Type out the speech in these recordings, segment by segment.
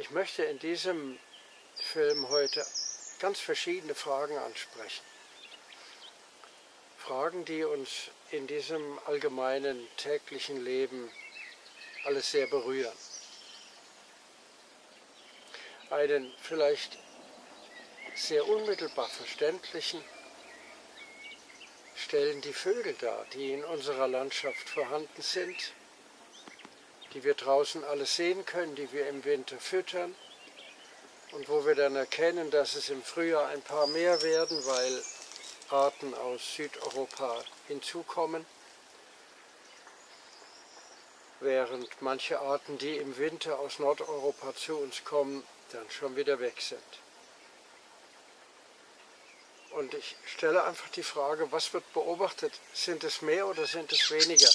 Ich möchte in diesem Film heute ganz verschiedene Fragen ansprechen. Fragen, die uns in diesem allgemeinen täglichen Leben alles sehr berühren. Einen vielleicht sehr unmittelbar verständlichen stellen die Vögel dar, die in unserer Landschaft vorhanden sind, die wir draußen alles sehen können, die wir im Winter füttern und wo wir dann erkennen, dass es im Frühjahr ein paar mehr werden, weil Arten aus Südeuropa hinzukommen, während manche Arten, die im Winter aus Nordeuropa zu uns kommen, dann schon wieder weg sind. Und ich stelle einfach die Frage, was wird beobachtet? Sind es mehr oder sind es weniger?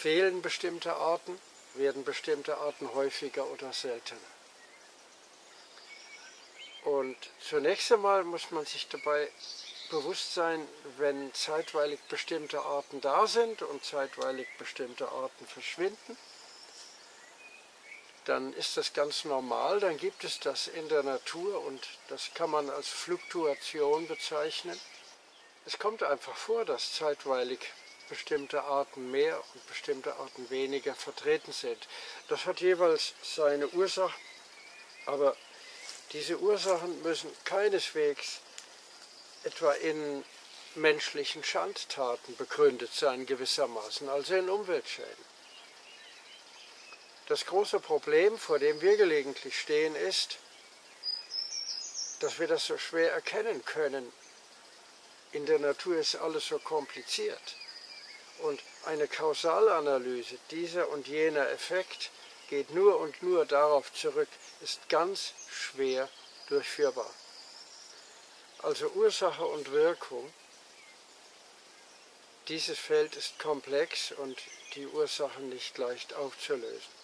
Fehlen bestimmte Arten? Werden bestimmte Arten häufiger oder seltener? Und zunächst einmal muss man sich dabei bewusst sein, wenn zeitweilig bestimmte Arten da sind und zeitweilig bestimmte Arten verschwinden, dann ist das ganz normal, dann gibt es das in der Natur und das kann man als Fluktuation bezeichnen. Es kommt einfach vor, dass zeitweilig bestimmte Arten mehr und bestimmte Arten weniger vertreten sind. Das hat jeweils seine Ursachen, aber diese Ursachen müssen keineswegs etwa in menschlichen Schandtaten begründet sein gewissermaßen, also in Umweltschäden. Das große Problem, vor dem wir gelegentlich stehen, ist, dass wir das so schwer erkennen können. In der Natur ist alles so kompliziert. Und eine Kausalanalyse, dieser und jener Effekt, geht nur und nur darauf zurück, ist ganz schwer durchführbar. Also Ursache und Wirkung, dieses Feld ist komplex und die Ursachen nicht leicht aufzulösen.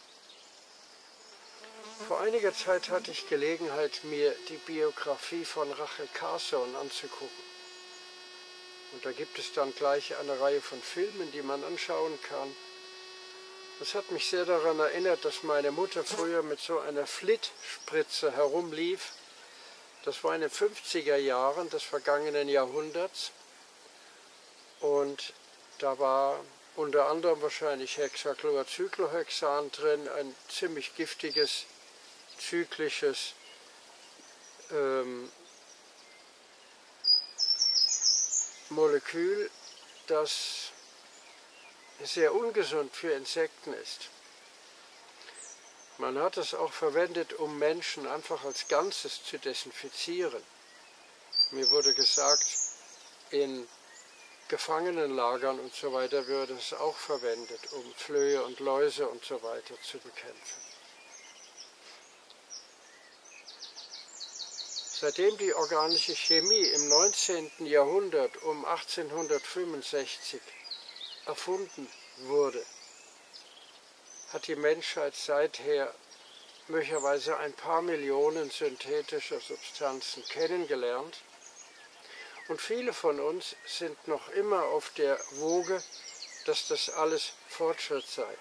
Vor einiger Zeit hatte ich Gelegenheit, mir die Biografie von Rachel Carson anzugucken. Und da gibt es dann gleich eine Reihe von Filmen, die man anschauen kann. Das hat mich sehr daran erinnert, dass meine Mutter früher mit so einer Flitspritze herumlief. Das war in den 50er Jahren des vergangenen Jahrhunderts. Und da war unter anderem wahrscheinlich Hexachlorcyclohexan drin, ein ziemlich giftiges zyklisches ähm, Molekül, das sehr ungesund für Insekten ist. Man hat es auch verwendet, um Menschen einfach als Ganzes zu desinfizieren. Mir wurde gesagt, in Gefangenenlagern und so weiter würde es auch verwendet, um Flöhe und Läuse und so weiter zu bekämpfen. Seitdem die organische Chemie im 19. Jahrhundert um 1865 erfunden wurde, hat die Menschheit seither möglicherweise ein paar Millionen synthetischer Substanzen kennengelernt und viele von uns sind noch immer auf der Woge, dass das alles Fortschritt sei.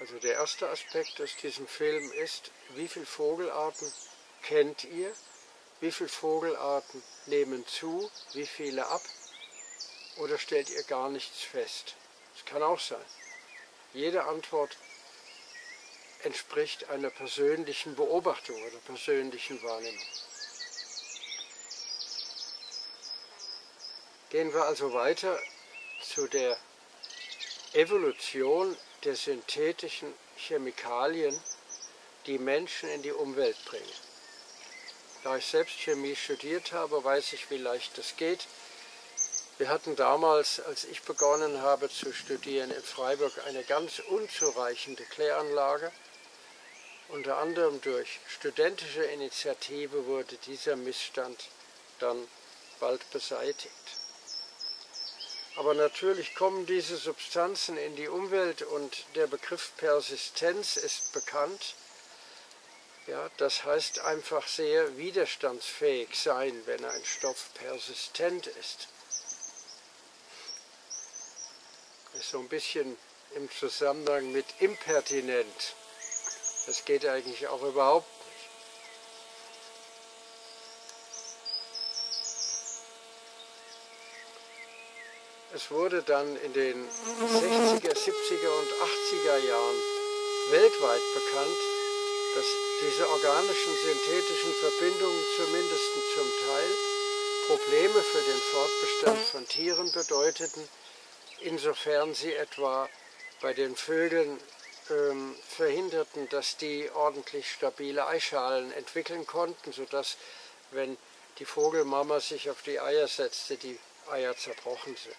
Also der erste Aspekt aus diesem Film ist, wie viele Vogelarten kennt ihr? Wie viele Vogelarten nehmen zu? Wie viele ab? Oder stellt ihr gar nichts fest? Das kann auch sein. Jede Antwort entspricht einer persönlichen Beobachtung oder persönlichen Wahrnehmung. Gehen wir also weiter zu der Evolution der synthetischen Chemikalien, die Menschen in die Umwelt bringen. Da ich selbst Chemie studiert habe, weiß ich, wie leicht das geht. Wir hatten damals, als ich begonnen habe zu studieren in Freiburg, eine ganz unzureichende Kläranlage. Unter anderem durch studentische Initiative wurde dieser Missstand dann bald beseitigt. Aber natürlich kommen diese Substanzen in die Umwelt und der Begriff Persistenz ist bekannt. Ja, das heißt einfach sehr widerstandsfähig sein, wenn ein Stoff persistent ist. ist so ein bisschen im Zusammenhang mit impertinent. Das geht eigentlich auch überhaupt Es wurde dann in den 60er, 70er und 80er Jahren weltweit bekannt, dass diese organischen synthetischen Verbindungen zumindest zum Teil Probleme für den Fortbestand von Tieren bedeuteten, insofern sie etwa bei den Vögeln ähm, verhinderten, dass die ordentlich stabile Eischalen entwickeln konnten, sodass, wenn die Vogelmama sich auf die Eier setzte, die Eier zerbrochen sind.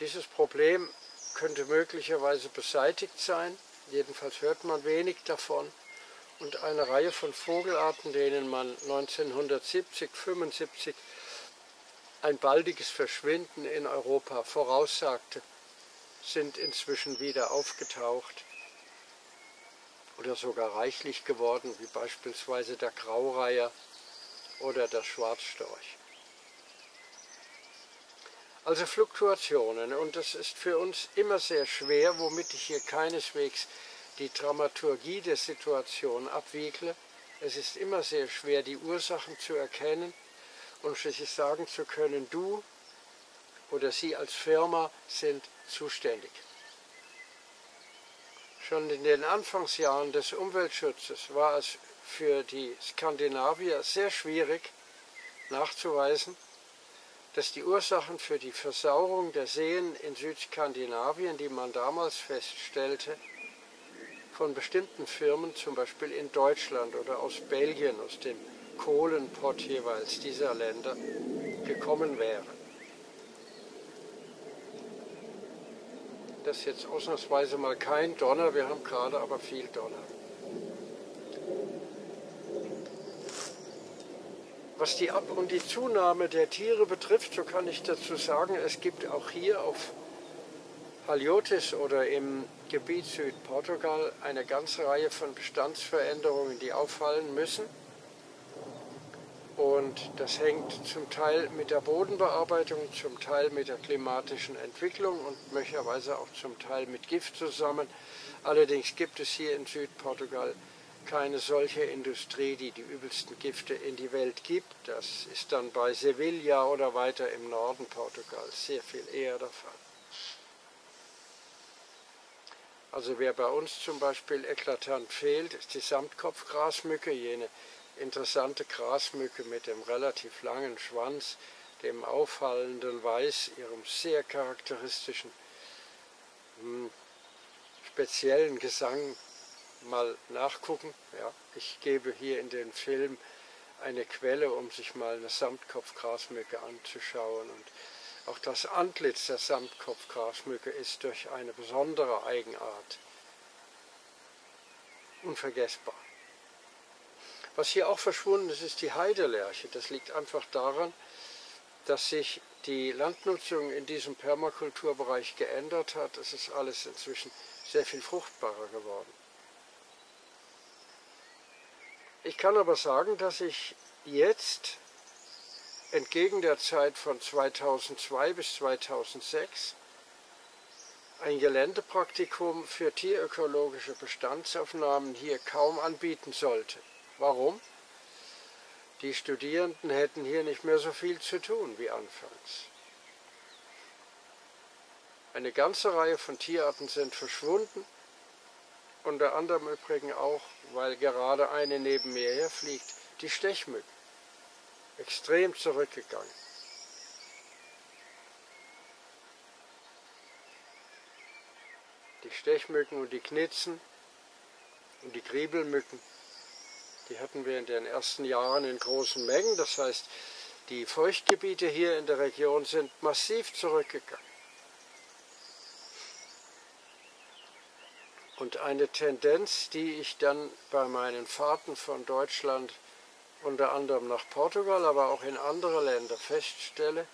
Dieses Problem könnte möglicherweise beseitigt sein, jedenfalls hört man wenig davon und eine Reihe von Vogelarten, denen man 1970, 75 ein baldiges Verschwinden in Europa voraussagte, sind inzwischen wieder aufgetaucht oder sogar reichlich geworden, wie beispielsweise der Graureiher oder der Schwarzstorch. Also Fluktuationen und das ist für uns immer sehr schwer, womit ich hier keineswegs die Dramaturgie der Situation abwiegle. Es ist immer sehr schwer, die Ursachen zu erkennen und schließlich sagen zu können, du oder sie als Firma sind zuständig. Schon in den Anfangsjahren des Umweltschutzes war es für die Skandinavier sehr schwierig nachzuweisen, dass die Ursachen für die Versauerung der Seen in Südskandinavien, die man damals feststellte, von bestimmten Firmen, zum Beispiel in Deutschland oder aus Belgien, aus dem Kohlenpott jeweils dieser Länder, gekommen wären. Das ist jetzt ausnahmsweise mal kein Donner, wir haben gerade aber viel Donner. Was die Ab- und die Zunahme der Tiere betrifft, so kann ich dazu sagen, es gibt auch hier auf Haliotis oder im Gebiet Südportugal eine ganze Reihe von Bestandsveränderungen, die auffallen müssen. Und das hängt zum Teil mit der Bodenbearbeitung, zum Teil mit der klimatischen Entwicklung und möglicherweise auch zum Teil mit Gift zusammen. Allerdings gibt es hier in Südportugal keine solche Industrie, die die übelsten Gifte in die Welt gibt. Das ist dann bei Sevilla oder weiter im Norden Portugals sehr viel eher der Fall. Also wer bei uns zum Beispiel eklatant fehlt, ist die Samtkopfgrasmücke, jene interessante Grasmücke mit dem relativ langen Schwanz, dem auffallenden Weiß, ihrem sehr charakteristischen, hm, speziellen Gesang mal nachgucken. Ja, ich gebe hier in den Film eine Quelle, um sich mal eine Samtkopfgrasmücke anzuschauen. Und auch das Antlitz der Samtkopfgrasmücke ist durch eine besondere Eigenart unvergessbar. Was hier auch verschwunden ist, ist die Heidelerche. Das liegt einfach daran, dass sich die Landnutzung in diesem Permakulturbereich geändert hat. Es ist alles inzwischen sehr viel fruchtbarer geworden. Ich kann aber sagen, dass ich jetzt entgegen der Zeit von 2002 bis 2006 ein Geländepraktikum für tierökologische Bestandsaufnahmen hier kaum anbieten sollte. Warum? Die Studierenden hätten hier nicht mehr so viel zu tun wie anfangs. Eine ganze Reihe von Tierarten sind verschwunden, unter anderem übrigens auch, weil gerade eine neben mir herfliegt, die Stechmücken extrem zurückgegangen. Die Stechmücken und die Knitzen und die Griebelmücken, die hatten wir in den ersten Jahren in großen Mengen. Das heißt, die Feuchtgebiete hier in der Region sind massiv zurückgegangen. Und eine Tendenz, die ich dann bei meinen Fahrten von Deutschland unter anderem nach Portugal, aber auch in andere Länder feststelle.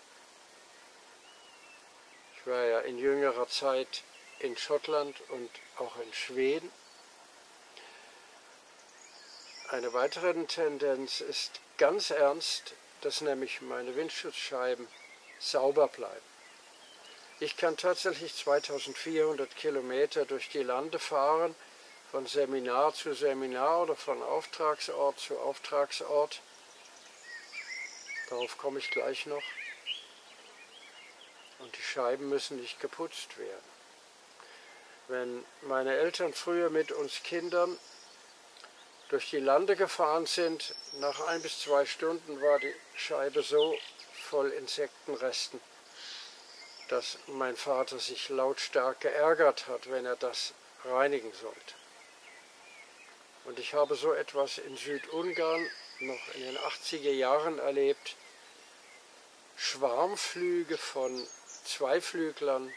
Ich war ja in jüngerer Zeit in Schottland und auch in Schweden. Eine weitere Tendenz ist ganz ernst, dass nämlich meine Windschutzscheiben sauber bleiben. Ich kann tatsächlich 2400 Kilometer durch die Lande fahren, von Seminar zu Seminar oder von Auftragsort zu Auftragsort. Darauf komme ich gleich noch. Und die Scheiben müssen nicht geputzt werden. Wenn meine Eltern früher mit uns Kindern durch die Lande gefahren sind, nach ein bis zwei Stunden war die Scheibe so voll Insektenresten, dass mein Vater sich lautstark geärgert hat, wenn er das reinigen sollte. Und ich habe so etwas in Südungarn noch in den 80er Jahren erlebt. Schwarmflüge von Zweiflüglern,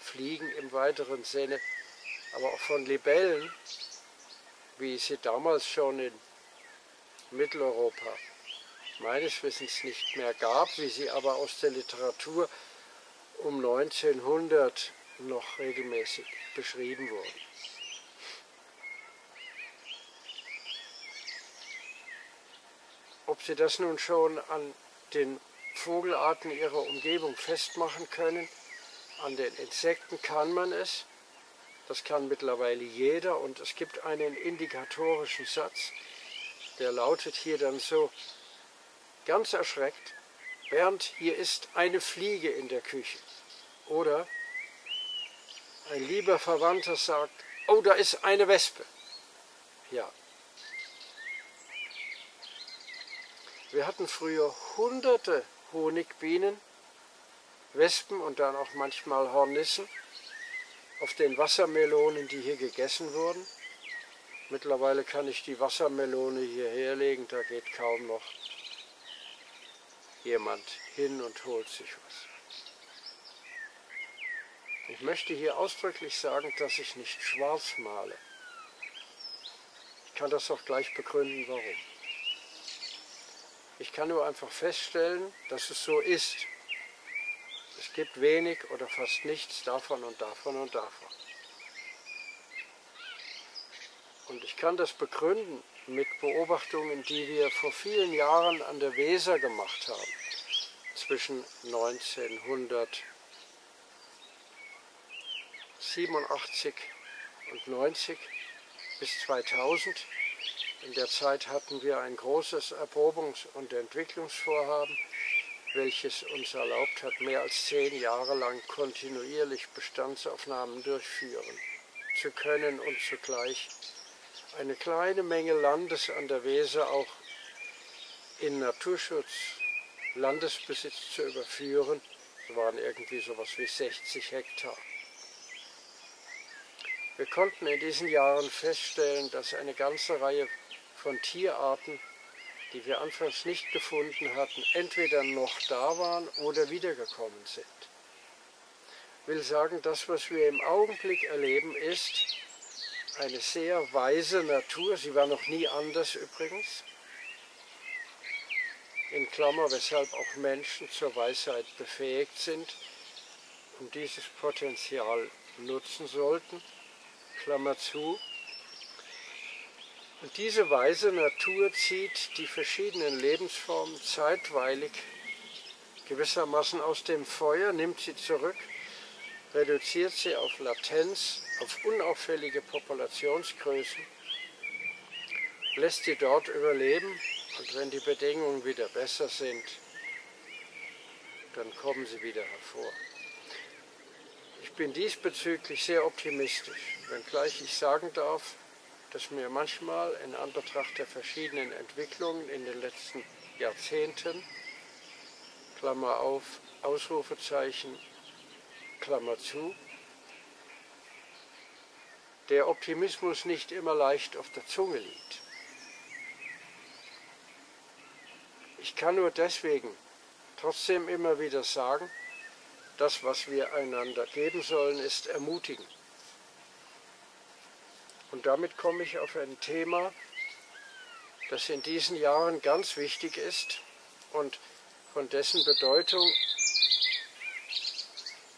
Fliegen im weiteren Sinne, aber auch von Libellen, wie sie damals schon in Mitteleuropa meines Wissens nicht mehr gab, wie sie aber aus der Literatur um 1900 noch regelmäßig beschrieben wurden. Ob Sie das nun schon an den Vogelarten ihrer Umgebung festmachen können, an den Insekten kann man es, das kann mittlerweile jeder und es gibt einen indikatorischen Satz, der lautet hier dann so, ganz erschreckt, Bernd, hier ist eine Fliege in der Küche. Oder ein lieber Verwandter sagt, oh, da ist eine Wespe. Ja. Wir hatten früher hunderte Honigbienen, Wespen und dann auch manchmal Hornissen auf den Wassermelonen, die hier gegessen wurden. Mittlerweile kann ich die Wassermelone hierher legen, da geht kaum noch jemand hin und holt sich was. Ich möchte hier ausdrücklich sagen, dass ich nicht schwarz male. Ich kann das auch gleich begründen, warum. Ich kann nur einfach feststellen, dass es so ist. Es gibt wenig oder fast nichts davon und davon und davon. Und ich kann das begründen mit Beobachtungen, die wir vor vielen Jahren an der Weser gemacht haben, zwischen 1987 und 90 bis 2000 in der Zeit hatten wir ein großes Erprobungs- und Entwicklungsvorhaben, welches uns erlaubt hat, mehr als zehn Jahre lang kontinuierlich Bestandsaufnahmen durchführen zu können und zugleich eine kleine Menge Landes an der Weser auch in Naturschutz, Landesbesitz zu überführen. Das waren irgendwie sowas wie 60 Hektar. Wir konnten in diesen Jahren feststellen, dass eine ganze Reihe von Tierarten, die wir anfangs nicht gefunden hatten, entweder noch da waren oder wiedergekommen sind. Ich will sagen, das, was wir im Augenblick erleben, ist eine sehr weise Natur. Sie war noch nie anders übrigens. In Klammer, weshalb auch Menschen zur Weisheit befähigt sind und dieses Potenzial nutzen sollten. Klammer zu, und diese weise Natur zieht die verschiedenen Lebensformen zeitweilig gewissermaßen aus dem Feuer, nimmt sie zurück, reduziert sie auf Latenz, auf unauffällige Populationsgrößen, lässt sie dort überleben. Und wenn die Bedingungen wieder besser sind, dann kommen sie wieder hervor. Ich bin diesbezüglich sehr optimistisch, wenngleich ich sagen darf, dass mir manchmal in Anbetracht der verschiedenen Entwicklungen in den letzten Jahrzehnten, Klammer auf, Ausrufezeichen, Klammer zu, der Optimismus nicht immer leicht auf der Zunge liegt. Ich kann nur deswegen trotzdem immer wieder sagen, das, was wir einander geben sollen, ist ermutigen. Und damit komme ich auf ein Thema, das in diesen Jahren ganz wichtig ist und von dessen Bedeutung,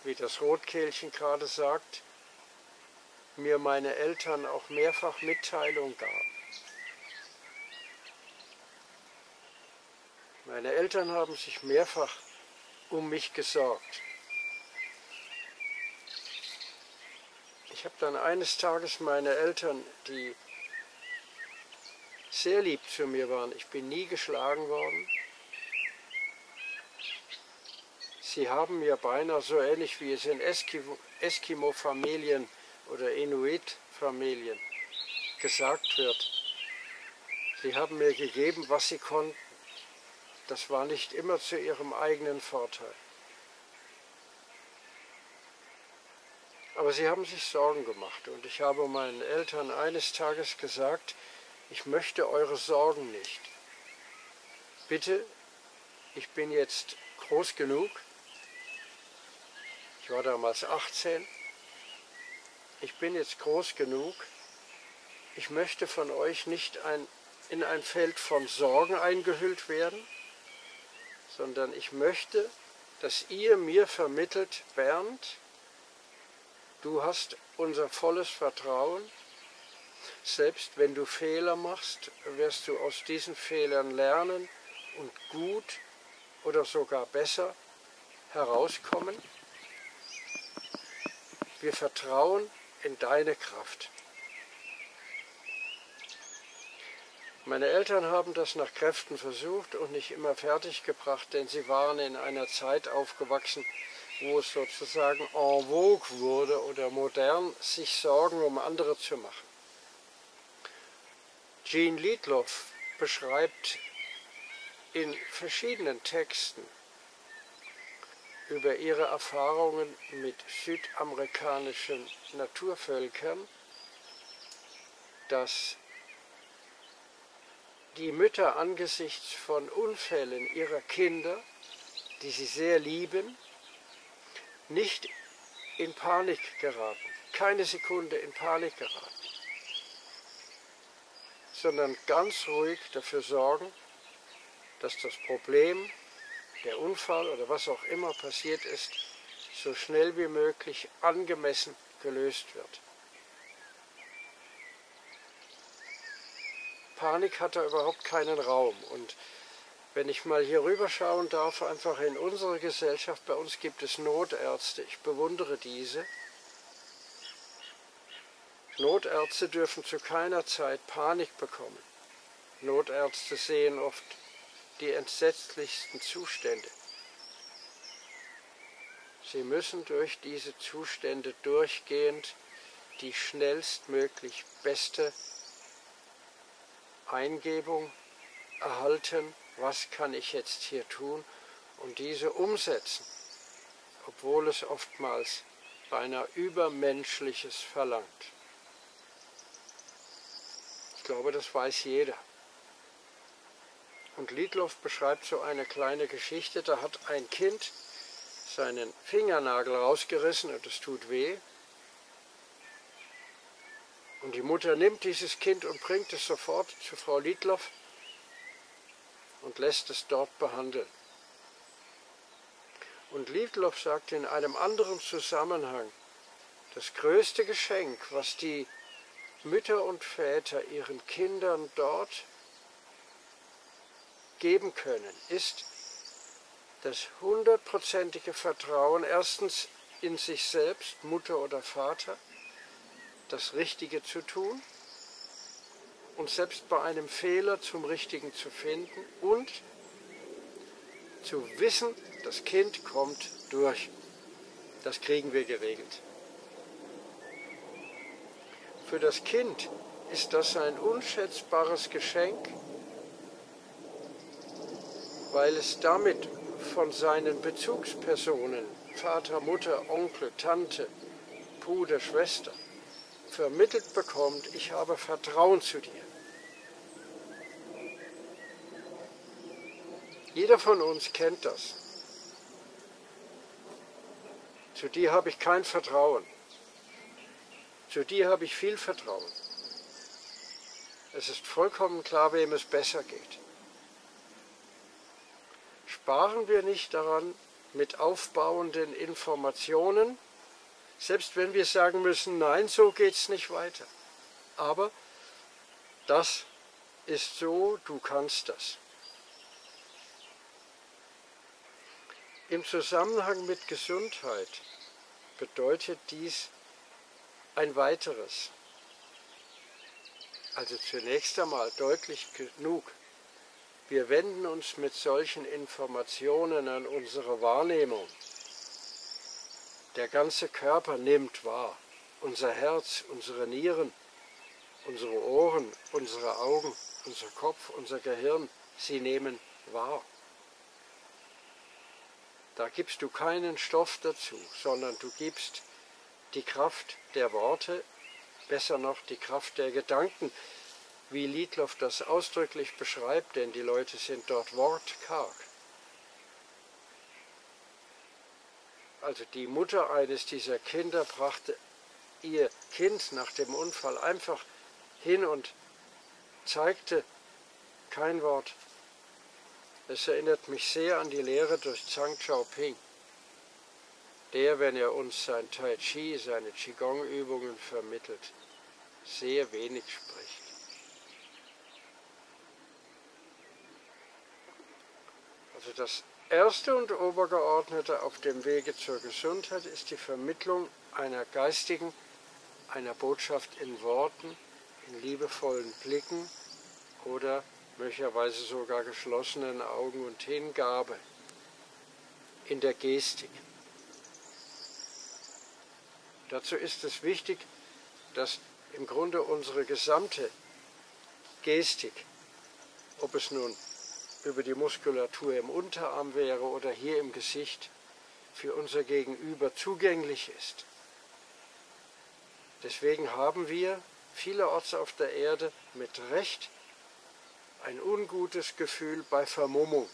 wie das Rotkehlchen gerade sagt, mir meine Eltern auch mehrfach Mitteilung gaben. Meine Eltern haben sich mehrfach um mich gesorgt. Ich habe dann eines Tages meine Eltern, die sehr lieb zu mir waren, ich bin nie geschlagen worden, sie haben mir beinahe so ähnlich wie es in Eskimo-Familien oder Inuit-Familien gesagt wird, sie haben mir gegeben, was sie konnten. Das war nicht immer zu ihrem eigenen Vorteil. Aber sie haben sich Sorgen gemacht. Und ich habe meinen Eltern eines Tages gesagt, ich möchte eure Sorgen nicht. Bitte, ich bin jetzt groß genug, ich war damals 18, ich bin jetzt groß genug, ich möchte von euch nicht ein, in ein Feld von Sorgen eingehüllt werden, sondern ich möchte, dass ihr mir vermittelt, Bernd, Du hast unser volles Vertrauen. Selbst wenn du Fehler machst, wirst du aus diesen Fehlern lernen und gut oder sogar besser herauskommen. Wir vertrauen in deine Kraft. Meine Eltern haben das nach Kräften versucht und nicht immer fertiggebracht, denn sie waren in einer Zeit aufgewachsen, wo es sozusagen en vogue wurde oder modern, sich Sorgen um andere zu machen. Jean Liedloff beschreibt in verschiedenen Texten über ihre Erfahrungen mit südamerikanischen Naturvölkern, dass die Mütter angesichts von Unfällen ihrer Kinder, die sie sehr lieben, nicht in Panik geraten, keine Sekunde in Panik geraten, sondern ganz ruhig dafür sorgen, dass das Problem, der Unfall oder was auch immer passiert ist, so schnell wie möglich angemessen gelöst wird. Panik hat da überhaupt keinen Raum und wenn ich mal hier rüber schauen darf, einfach in unsere Gesellschaft, bei uns gibt es Notärzte, ich bewundere diese. Notärzte dürfen zu keiner Zeit Panik bekommen. Notärzte sehen oft die entsetzlichsten Zustände. Sie müssen durch diese Zustände durchgehend die schnellstmöglich beste Eingebung erhalten was kann ich jetzt hier tun und diese umsetzen, obwohl es oftmals beinahe übermenschliches verlangt. Ich glaube, das weiß jeder. Und Liedloff beschreibt so eine kleine Geschichte, da hat ein Kind seinen Fingernagel rausgerissen und es tut weh. Und die Mutter nimmt dieses Kind und bringt es sofort zu Frau Liedloff und lässt es dort behandeln. Und Liedloff sagt in einem anderen Zusammenhang, das größte Geschenk, was die Mütter und Väter ihren Kindern dort geben können, ist das hundertprozentige Vertrauen erstens in sich selbst, Mutter oder Vater, das Richtige zu tun und selbst bei einem Fehler zum Richtigen zu finden und zu wissen, das Kind kommt durch. Das kriegen wir geregelt. Für das Kind ist das ein unschätzbares Geschenk, weil es damit von seinen Bezugspersonen, Vater, Mutter, Onkel, Tante, Bruder, Schwester, vermittelt bekommt, ich habe Vertrauen zu dir. Jeder von uns kennt das. Zu dir habe ich kein Vertrauen. Zu dir habe ich viel Vertrauen. Es ist vollkommen klar, wem es besser geht. Sparen wir nicht daran mit aufbauenden Informationen, selbst wenn wir sagen müssen, nein, so geht es nicht weiter. Aber das ist so, du kannst das. Im Zusammenhang mit Gesundheit bedeutet dies ein weiteres. Also zunächst einmal deutlich genug. Wir wenden uns mit solchen Informationen an unsere Wahrnehmung. Der ganze Körper nimmt wahr. Unser Herz, unsere Nieren, unsere Ohren, unsere Augen, unser Kopf, unser Gehirn, sie nehmen wahr. Da gibst du keinen Stoff dazu, sondern du gibst die Kraft der Worte, besser noch die Kraft der Gedanken, wie Liedloff das ausdrücklich beschreibt, denn die Leute sind dort wortkarg. Also die Mutter eines dieser Kinder brachte ihr Kind nach dem Unfall einfach hin und zeigte kein Wort es erinnert mich sehr an die Lehre durch Zhang Xiaoping, der, wenn er uns sein Tai Chi, seine Qigong-Übungen vermittelt, sehr wenig spricht. Also das erste und obergeordnete auf dem Wege zur Gesundheit ist die Vermittlung einer geistigen, einer Botschaft in Worten, in liebevollen Blicken oder möglicherweise sogar geschlossenen Augen und Hingabe in der Gestik. Dazu ist es wichtig, dass im Grunde unsere gesamte Gestik, ob es nun über die Muskulatur im Unterarm wäre oder hier im Gesicht, für unser Gegenüber zugänglich ist. Deswegen haben wir vielerorts auf der Erde mit Recht ein ungutes Gefühl bei Vermummung.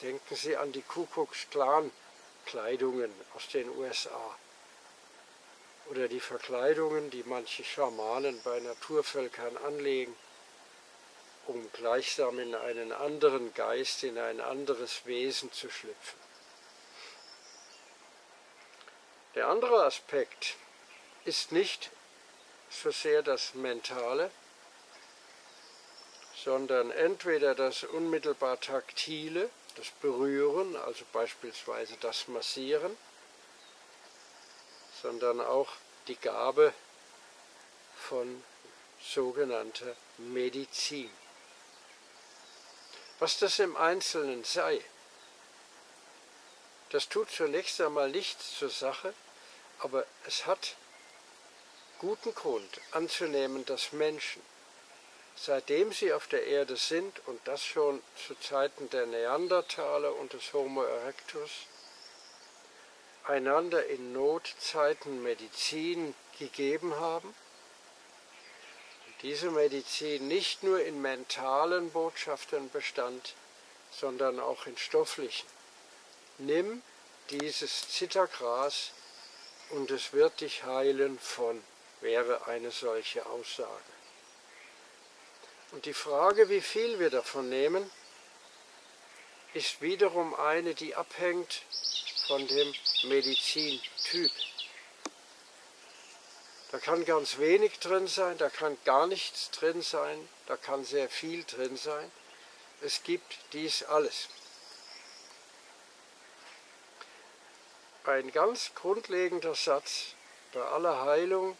Denken Sie an die Kuckucksklan-Kleidungen aus den USA oder die Verkleidungen, die manche Schamanen bei Naturvölkern anlegen, um gleichsam in einen anderen Geist, in ein anderes Wesen zu schlüpfen. Der andere Aspekt ist nicht so sehr das Mentale, sondern entweder das unmittelbar Taktile, das Berühren, also beispielsweise das Massieren, sondern auch die Gabe von sogenannter Medizin. Was das im Einzelnen sei, das tut zunächst einmal nichts zur Sache, aber es hat guten Grund anzunehmen, dass Menschen seitdem sie auf der Erde sind, und das schon zu Zeiten der Neandertaler und des Homo erectus, einander in Notzeiten Medizin gegeben haben. Diese Medizin nicht nur in mentalen Botschaften bestand, sondern auch in stofflichen. Nimm dieses Zittergras und es wird dich heilen von, wäre eine solche Aussage. Und die Frage, wie viel wir davon nehmen, ist wiederum eine, die abhängt von dem Medizintyp. Da kann ganz wenig drin sein, da kann gar nichts drin sein, da kann sehr viel drin sein. Es gibt dies alles. Ein ganz grundlegender Satz bei aller Heilung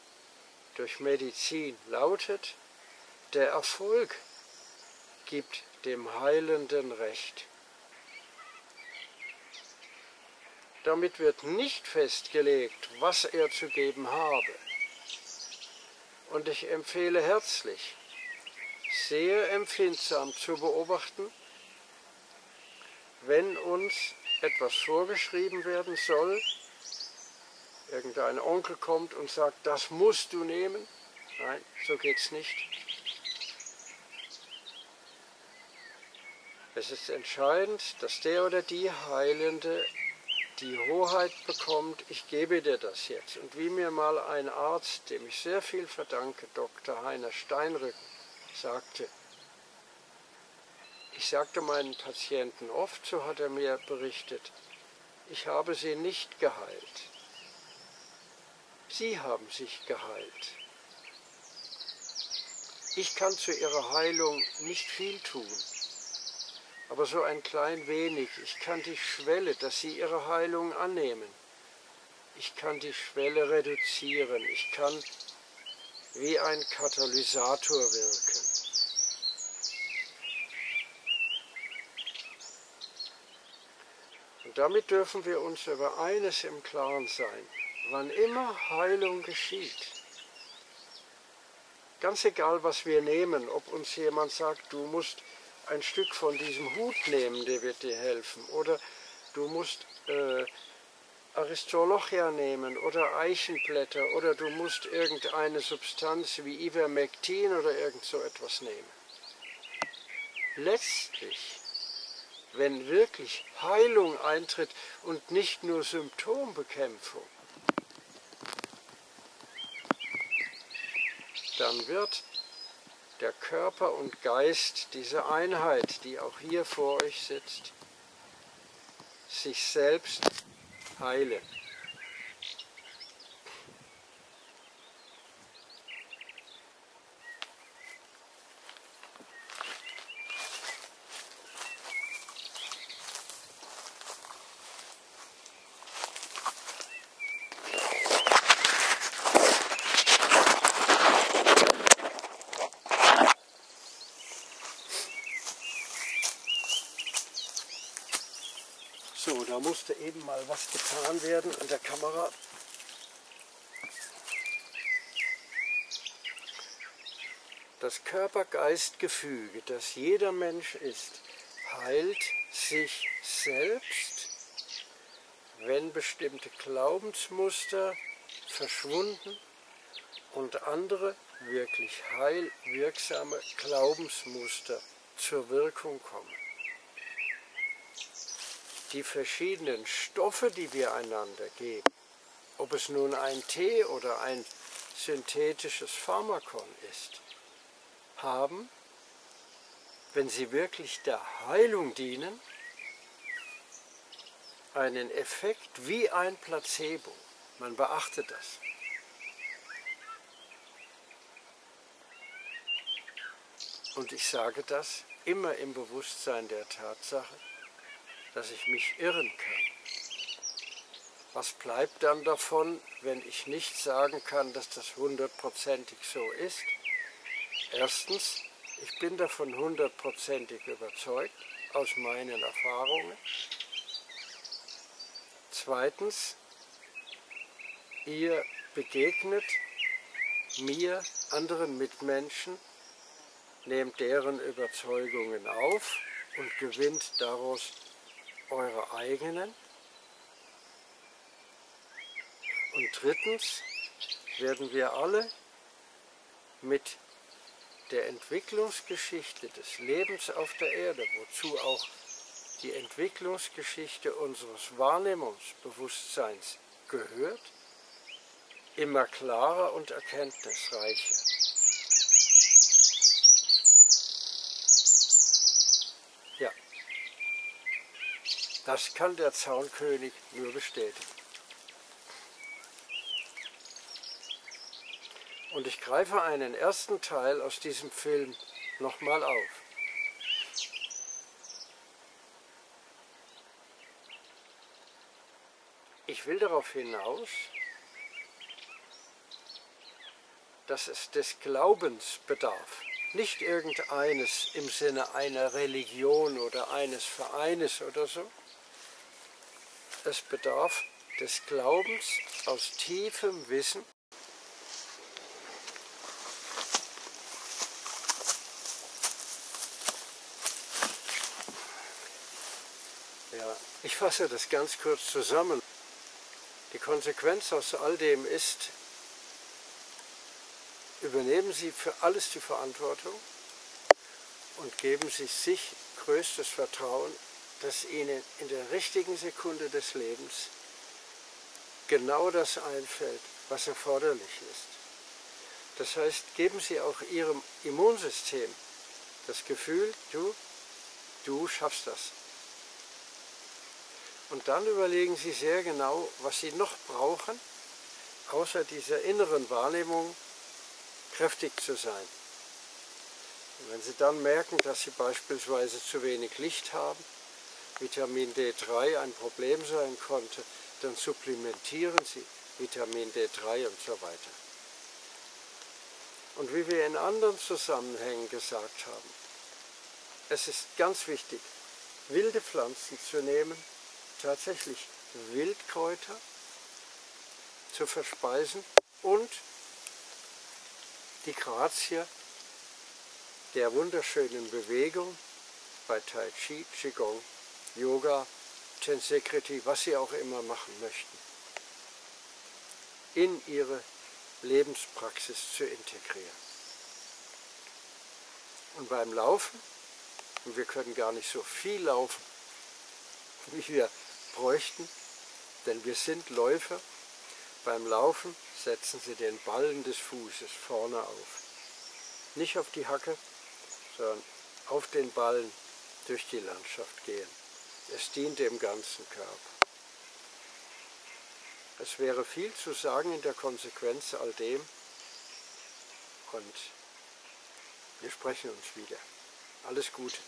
durch Medizin lautet, der Erfolg gibt dem Heilenden Recht. Damit wird nicht festgelegt, was er zu geben habe. Und ich empfehle herzlich, sehr empfindsam zu beobachten, wenn uns etwas vorgeschrieben werden soll, irgendein Onkel kommt und sagt, das musst du nehmen. Nein, so geht's nicht. Es ist entscheidend, dass der oder die Heilende die Hoheit bekommt, ich gebe dir das jetzt. Und wie mir mal ein Arzt, dem ich sehr viel verdanke, Dr. Heiner Steinrücken, sagte, ich sagte meinen Patienten oft, so hat er mir berichtet, ich habe sie nicht geheilt. Sie haben sich geheilt. Ich kann zu ihrer Heilung nicht viel tun aber so ein klein wenig. Ich kann die Schwelle, dass sie ihre Heilung annehmen. Ich kann die Schwelle reduzieren. Ich kann wie ein Katalysator wirken. Und damit dürfen wir uns über eines im Klaren sein. Wann immer Heilung geschieht, ganz egal was wir nehmen, ob uns jemand sagt, du musst ein Stück von diesem Hut nehmen, der wird dir helfen, oder du musst äh, Aristolochia nehmen oder Eichenblätter oder du musst irgendeine Substanz wie Ivermectin oder irgend so etwas nehmen. Letztlich, wenn wirklich Heilung eintritt und nicht nur Symptombekämpfung, dann wird der Körper und Geist, diese Einheit, die auch hier vor euch sitzt, sich selbst heilen. So, da musste eben mal was getan werden an der Kamera. Das Körper-Geist-Gefüge, das jeder Mensch ist, heilt sich selbst, wenn bestimmte Glaubensmuster verschwunden und andere wirklich heilwirksame Glaubensmuster zur Wirkung kommen die verschiedenen Stoffe, die wir einander geben, ob es nun ein Tee oder ein synthetisches Pharmakon ist, haben, wenn sie wirklich der Heilung dienen, einen Effekt wie ein Placebo. Man beachtet das. Und ich sage das immer im Bewusstsein der Tatsache, dass ich mich irren kann. Was bleibt dann davon, wenn ich nicht sagen kann, dass das hundertprozentig so ist? Erstens, ich bin davon hundertprozentig überzeugt aus meinen Erfahrungen. Zweitens, ihr begegnet mir, anderen Mitmenschen, nehmt deren Überzeugungen auf und gewinnt daraus eure eigenen. Und drittens werden wir alle mit der Entwicklungsgeschichte des Lebens auf der Erde, wozu auch die Entwicklungsgeschichte unseres Wahrnehmungsbewusstseins gehört, immer klarer und erkenntnisreicher. Das kann der Zaunkönig nur bestätigen. Und ich greife einen ersten Teil aus diesem Film nochmal auf. Ich will darauf hinaus, dass es des Glaubens bedarf. Nicht irgendeines im Sinne einer Religion oder eines Vereines oder so, es bedarf des Glaubens aus tiefem Wissen Ja, ich fasse das ganz kurz zusammen. Die Konsequenz aus all dem ist, übernehmen Sie für alles die Verantwortung und geben Sie sich größtes Vertrauen dass ihnen in der richtigen Sekunde des Lebens genau das einfällt, was erforderlich ist. Das heißt, geben Sie auch Ihrem Immunsystem das Gefühl, du, du schaffst das. Und dann überlegen Sie sehr genau, was Sie noch brauchen, außer dieser inneren Wahrnehmung kräftig zu sein. Und wenn Sie dann merken, dass Sie beispielsweise zu wenig Licht haben, Vitamin D3 ein Problem sein konnte, dann supplementieren Sie Vitamin D3 und so weiter. Und wie wir in anderen Zusammenhängen gesagt haben, es ist ganz wichtig, wilde Pflanzen zu nehmen, tatsächlich Wildkräuter zu verspeisen und die Grazie der wunderschönen Bewegung bei Tai Chi, Qigong, Yoga, Tensekriti, was Sie auch immer machen möchten, in Ihre Lebenspraxis zu integrieren. Und beim Laufen, und wir können gar nicht so viel laufen, wie wir bräuchten, denn wir sind Läufer, beim Laufen setzen Sie den Ballen des Fußes vorne auf. Nicht auf die Hacke, sondern auf den Ballen durch die Landschaft gehen. Es dient dem ganzen Körper. Es wäre viel zu sagen in der Konsequenz all dem und wir sprechen uns wieder. Alles Gute.